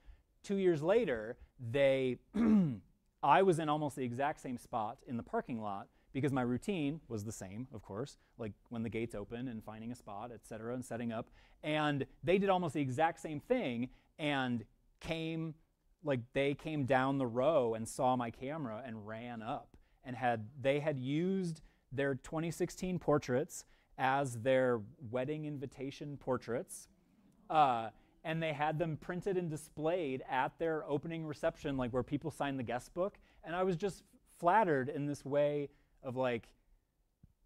Two years later, they I was in almost the exact same spot in the parking lot because my routine was the same, of course, like when the gates open and finding a spot, et cetera, and setting up. And they did almost the exact same thing and came, like they came down the row and saw my camera and ran up and had, they had used their 2016 portraits as their wedding invitation portraits. Uh, and they had them printed and displayed at their opening reception, like where people sign the guest book. And I was just flattered in this way of like,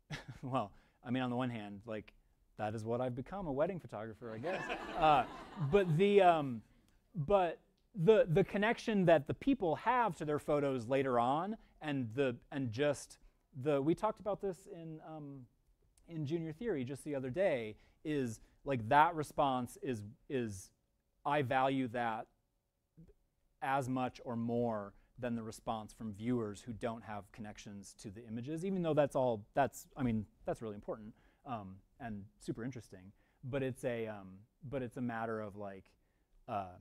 well, I mean, on the one hand, like that is what I've become a wedding photographer, I guess. uh, but the um, but the the connection that the people have to their photos later on, and the and just the we talked about this in um, in junior theory just the other day is like that response is is I value that as much or more than the response from viewers who don't have connections to the images, even though that's all, that's, I mean, that's really important um, and super interesting. But it's a, um, but it's a matter of like, uh,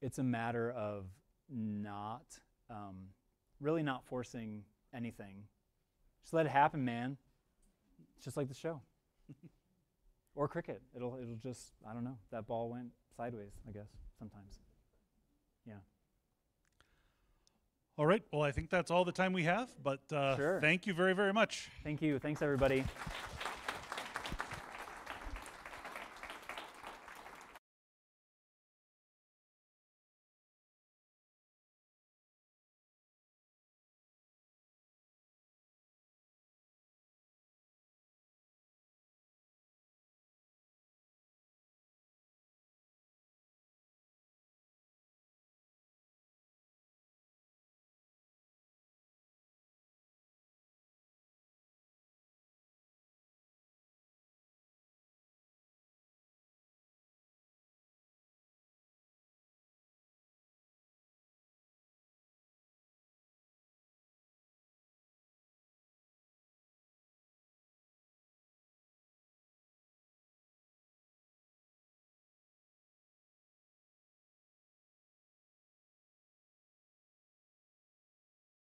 it's a matter of not, um, really not forcing anything. Just let it happen, man. It's just like the show. or cricket. It'll, it'll just, I don't know, that ball went sideways, I guess, sometimes. Yeah. All right. Well, I think that's all the time we have, but uh, Sure. thank you very, very much. Thank you. Thanks, everybody.